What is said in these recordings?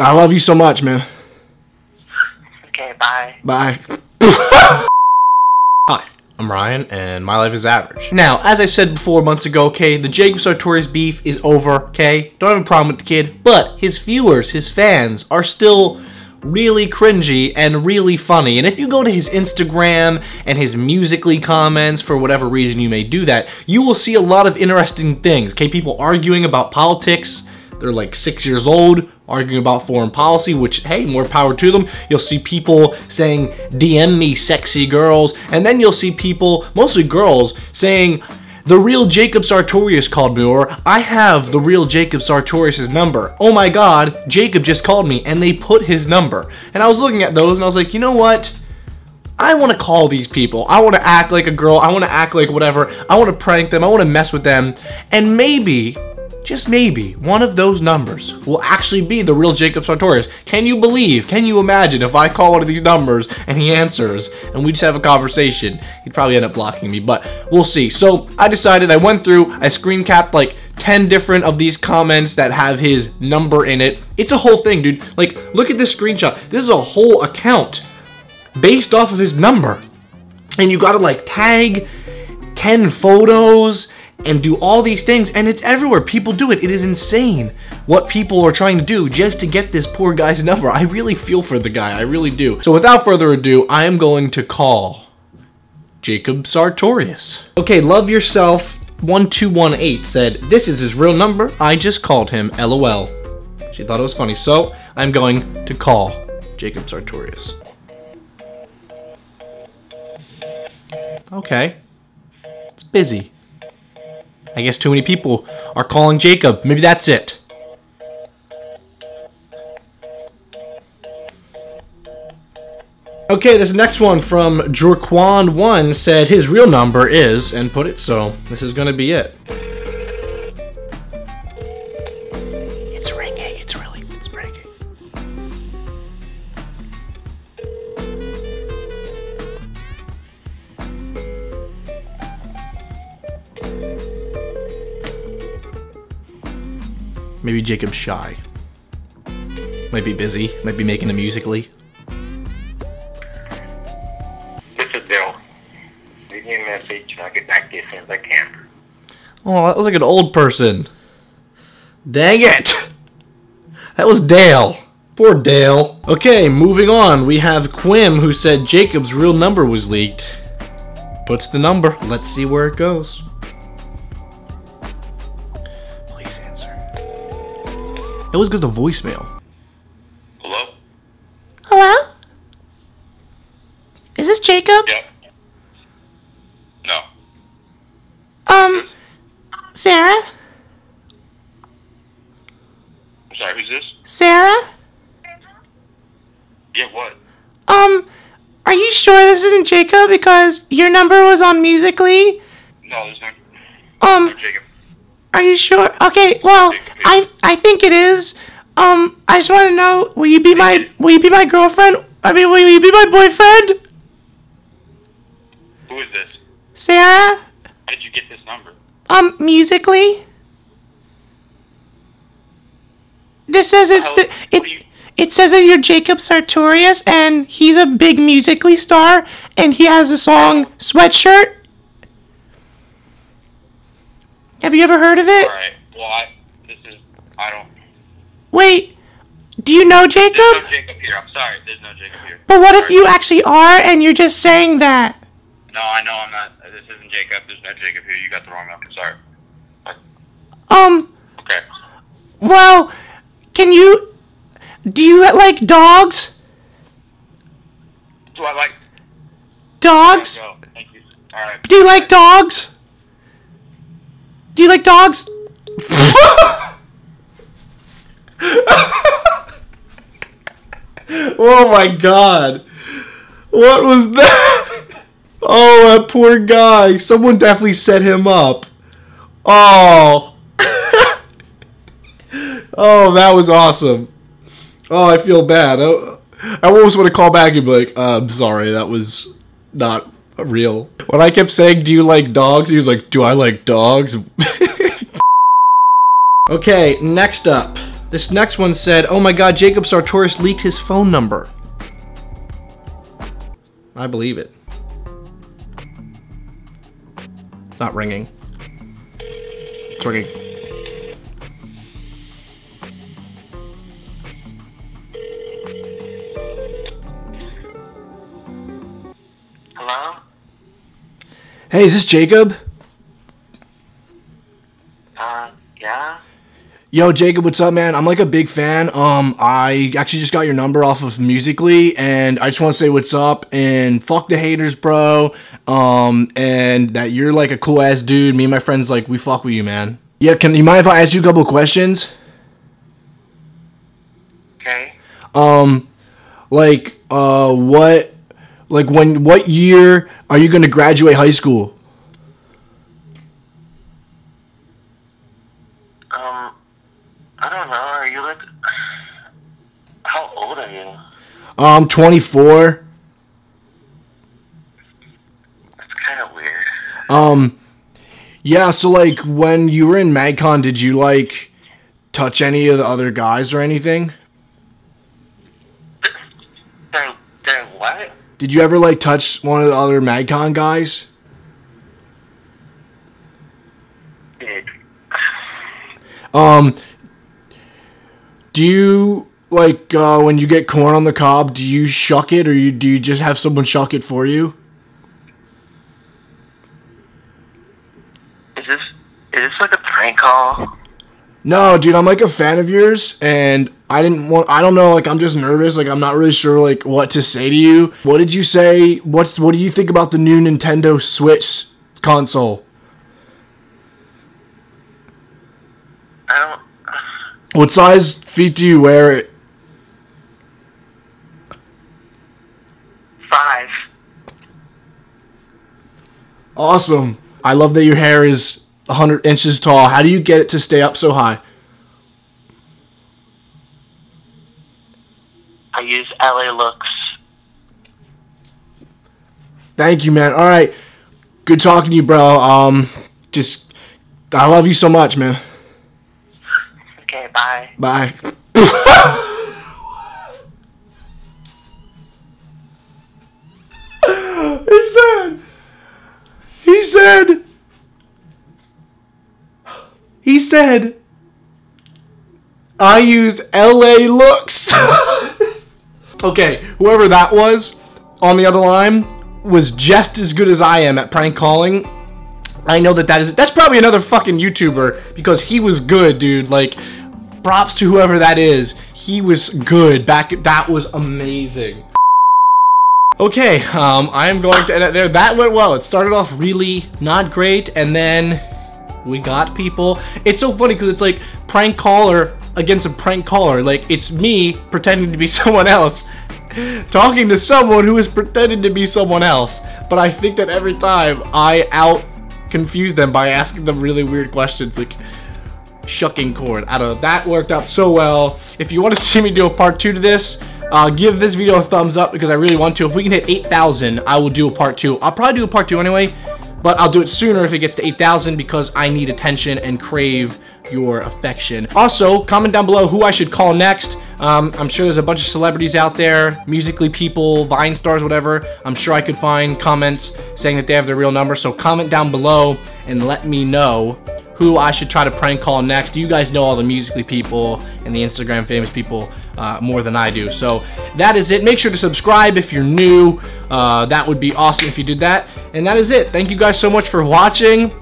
I love you so much, man. Okay, bye. Bye. Hi, I'm Ryan, and my life is average. Now, as I've said before months ago, okay, the Jacob Sartorius beef is over, okay? Don't have a problem with the kid, but his viewers, his fans, are still really cringy and really funny. And if you go to his Instagram and his musically comments, for whatever reason you may do that, you will see a lot of interesting things, okay? People arguing about politics, they're like six years old, arguing about foreign policy, which, hey, more power to them. You'll see people saying, DM me sexy girls. And then you'll see people, mostly girls, saying, the real Jacob Sartorius called me, or I have the real Jacob Sartorius' number. Oh my god, Jacob just called me, and they put his number. And I was looking at those and I was like, you know what? I want to call these people. I want to act like a girl. I want to act like whatever. I want to prank them. I want to mess with them. And maybe just maybe, one of those numbers will actually be the real Jacob Sartorius. Can you believe, can you imagine if I call one of these numbers and he answers and we just have a conversation? He'd probably end up blocking me, but we'll see. So I decided, I went through, I screen capped like 10 different of these comments that have his number in it. It's a whole thing, dude. Like, look at this screenshot. This is a whole account based off of his number. And you gotta like tag 10 photos and do all these things and it's everywhere. People do it. It is insane what people are trying to do just to get this poor guy's number. I really feel for the guy. I really do. So without further ado i am going to call jacob sartorius. Okay love yourself. 1218 said this is his real number. I just called him lol she thought it was funny. So i'm going to call jacob sartorius. Okay. It's busy I guess too many people are calling Jacob. Maybe that's it. Okay, this next one from Jorquan1 said his real number is, and put it so. This is gonna be it. It's ringing, it's really, it's ringing. Maybe Jacob's shy. Might be busy. Might be making a musically. This is Bill. Leave me a message and I'll get back to you as soon as I can. Oh, that was like an old person. Dang it! That was Dale. Poor Dale. Okay, moving on. We have Quim who said Jacob's real number was leaked. Puts the number. Let's see where it goes. It always goes to voicemail. Hello? Hello? Is this Jacob? Yep. No. Um, Sarah? I'm sorry, who's this? Sarah? Yeah, what? Um, are you sure this isn't Jacob? Because your number was on Musically. No, there's no, Um, no Jacob. Are you sure? Okay, well, I I think it is. Um, I just want to know, will you be my will you be my girlfriend? I mean, will you be my boyfriend? Who is this? Sarah? How did you get this number? Um, Musically. This says it's the How- what do it. It says that you're Jacob Sartorius, and he's a big musically star, and he has a song "Sweatshirt." Have you ever heard of it? Alright, well, I, this is, I don't, Wait, do you know there's Jacob? no Jacob here. I'm sorry, there's no Jacob here. But what if you actually are, and you're just saying that? No, I know I'm not, this isn't Jacob. There's no Jacob here. You got the wrong number. Sorry. Um, Okay. well, can you? Do you like dogs? Do I like, Dogs? go. Thank you. Alright. Do you like dogs? Do you like dogs? Oh my god. What was that? Oh, that poor guy. Someone definitely set him up. Oh. oh, that was awesome. Oh, I feel bad. I, I almost want to call back and be like, I'm sorry, that was not real. When I kept saying, Do you like dogs? He was like, Do I like dogs? okay, next up. This next one said, "Oh my God, Jacob Sartorius leaked his phone number." I believe it. Not ringing. It's ringing. Hey, is this Jacob? Uh, yeah? Yo, Jacob, what's up, man? I'm like a big fan. Um, I actually just got your number off of Musically, and I just want to say what's up and fuck the haters, bro. Um, and that you're like a cool ass dude. Me and my friends like we fuck with you, man. Yeah, can you mind if I ask you a couple questions? Okay. Um, like, uh, what, like when, what year are you gonna graduate high school? Um, I don't know. Are you like. How old are you? Um, 24. That's kind of weird. Um, yeah, so like when you were in MagCon, did you like touch any of the other guys or anything? During, during what? Did you ever like touch one of the other MagCon guys? Dude. Um, do you like uh, when you get corn on the cob? Do you shuck it or you do you just have someone shuck it for you? Is this. Is this like a prank call? No, dude, I'm like a fan of yours, and I didn't want. I don't know, like I'm just nervous. Like I'm not really sure like what to say to you. What did you say? What's what do you think about the new Nintendo Switch console? I don't. What size feet do you wear it? Five. Awesome. I love that your hair is 100 inches tall. How do you get it to stay up so high? I use LA Looks. Thank you, man. All right. Good talking to you, bro. Um, just, I love you so much, man. Okay, bye. Bye. he said, he said, he said, I use LA looks. okay, whoever that was on the other line was just as good as I am at prank calling. I know that that is that's probably another fucking YouTuber because he was good, dude. Like, props to whoever that is. He was good. Back that was amazing. Okay, um, I am going to end it there. That went well. It started off really not great, and then we got people. It's so funny because it's like prank caller against a prank caller. Like it's me pretending to be someone else, talking to someone who is pretending to be someone else. But I think that every time I out confuse them by asking them really weird questions, like shucking cord. I don't know. That worked out so well. If you want to see me do a part two to this, uh, give this video a thumbs up because I really want to. If we can hit 8,000, I will do a part two. I'll probably do a part two anyway, but I'll do it sooner if it gets to 8,000 because I need attention and crave your affection. Also, comment down below who I should call next. Um, I'm sure there's a bunch of celebrities out there, musically people, Vine stars, whatever. I'm sure I could find comments saying that they have their real number. So comment down below and let me know who I should try to prank call next. You guys know all the musically people and the Instagram famous people uh, more than I do. So that is it. Make sure to subscribe if you're new. Uh, that would be awesome if you did that. And that is it. Thank you guys so much for watching.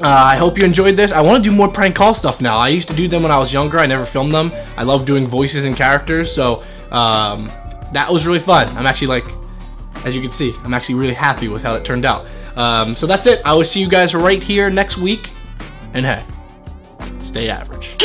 Uh, I hope you enjoyed this. I want to do more prank call stuff now. I used to do them when I was younger. I never filmed them. I love doing voices and characters. So um, that was really fun. I'm actually like, as you can see, I'm actually really happy with how it turned out. Um, so that's it. I will see you guys right here next week. And hey, stay average.